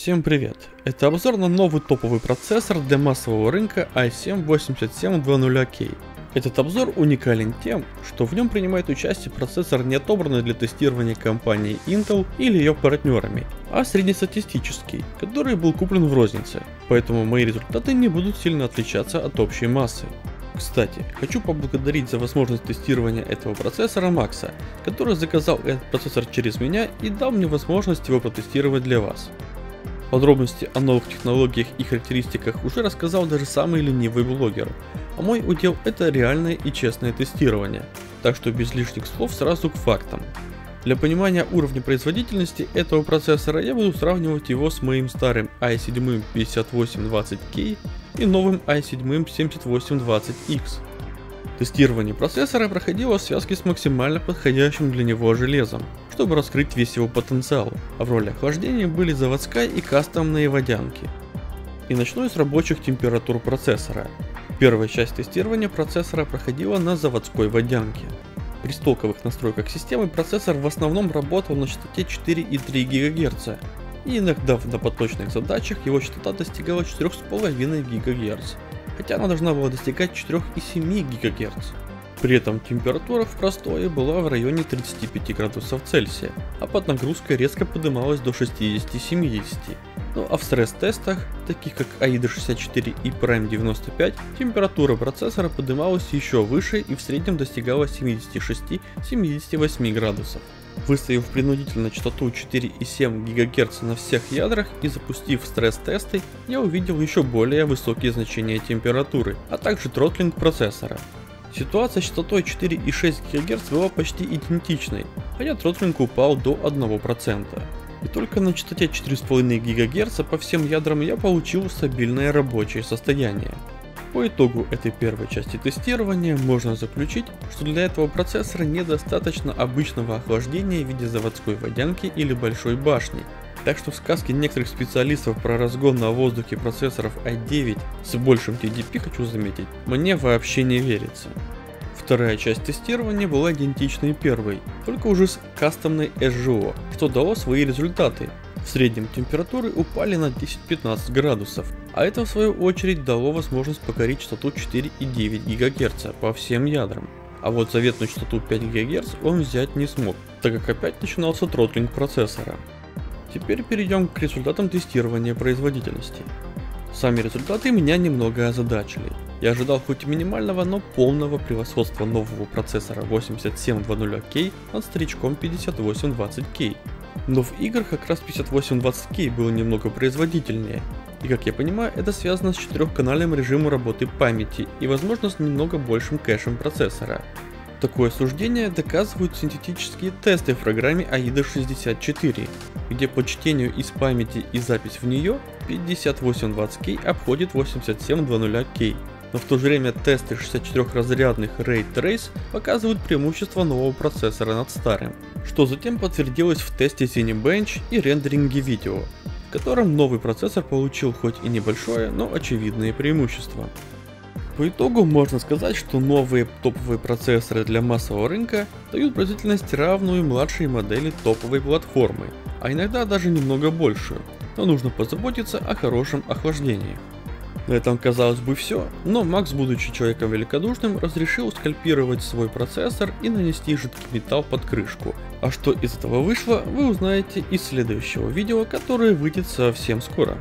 Всем привет! Это обзор на новый топовый процессор для массового рынка i7-8720K. Этот обзор уникален тем, что в нем принимает участие процессор не отобранный для тестирования компанией Intel или ее партнерами, а среднестатистический, который был куплен в рознице, поэтому мои результаты не будут сильно отличаться от общей массы. Кстати, хочу поблагодарить за возможность тестирования этого процессора Макса, который заказал этот процессор через меня и дал мне возможность его протестировать для вас. Подробности о новых технологиях и характеристиках уже рассказал даже самый ленивый блогер, а мой удел это реальное и честное тестирование, так что без лишних слов сразу к фактам. Для понимания уровня производительности этого процессора я буду сравнивать его с моим старым i7 5820K и новым i7 7820X. Тестирование процессора проходило в связке с максимально подходящим для него железом, чтобы раскрыть весь его потенциал, а в роли охлаждения были заводская и кастомные водянки. И начну с рабочих температур процессора. Первая часть тестирования процессора проходила на заводской водянке. При стоковых настройках системы процессор в основном работал на частоте 4,3 ГГц, и иногда на поточных задачах его частота достигала 4,5 ГГц хотя она должна была достигать 4,7 ГГц. При этом температура в простое была в районе 35 градусов Цельсия, а под нагрузкой резко поднималась до 60-70. Ну а в стресс-тестах, таких как AIDA 64 и Prime 95, температура процессора поднималась еще выше и в среднем достигала 76-78 градусов. Выставив принудительно частоту 4,7 ГГц на всех ядрах и запустив стресс-тесты, я увидел еще более высокие значения температуры, а также тротлинг процессора. Ситуация с частотой 4,6 ГГц была почти идентичной, хотя тротлинг упал до 1%. И только на частоте 4,5 ГГц по всем ядрам я получил стабильное рабочее состояние. По итогу этой первой части тестирования можно заключить, что для этого процессора недостаточно обычного охлаждения в виде заводской водянки или большой башни. Так что в сказке некоторых специалистов про разгон на воздухе процессоров i9 с большим TDP, хочу заметить, мне вообще не верится. Вторая часть тестирования была идентичной первой, только уже с кастомной SGO, что дало свои результаты. В среднем температуры упали на 10-15 градусов, а это в свою очередь дало возможность покорить частоту 4,9 ГГц по всем ядрам. А вот заветную частоту 5 ГГц он взять не смог, так как опять начинался тротлинг процессора. Теперь перейдем к результатам тестирования производительности. Сами результаты меня немного озадачили. Я ожидал хоть и минимального, но полного превосходства нового процессора 8720K над старичком 5820K. Но в играх как раз 5820K было немного производительнее, и как я понимаю, это связано с четырехканальным режимом работы памяти и возможно с немного большим кэшем процессора. Такое суждение доказывают синтетические тесты в программе AIDA 64, где по чтению из памяти и запись в нее 5820K обходит 8720K. Но в то же время тесты 64-разрядных Ray Trace показывают преимущество нового процессора над старым, что затем подтвердилось в тесте Cinebench и рендеринге видео, в котором новый процессор получил хоть и небольшое, но очевидное преимущество. По итогу можно сказать, что новые топовые процессоры для массового рынка дают производительность равную младшей модели топовой платформы, а иногда даже немного большую, но нужно позаботиться о хорошем охлаждении. На этом казалось бы все, но Макс, будучи человеком великодушным, разрешил скальпировать свой процессор и нанести жидкий металл под крышку. А что из этого вышло, вы узнаете из следующего видео, которое выйдет совсем скоро.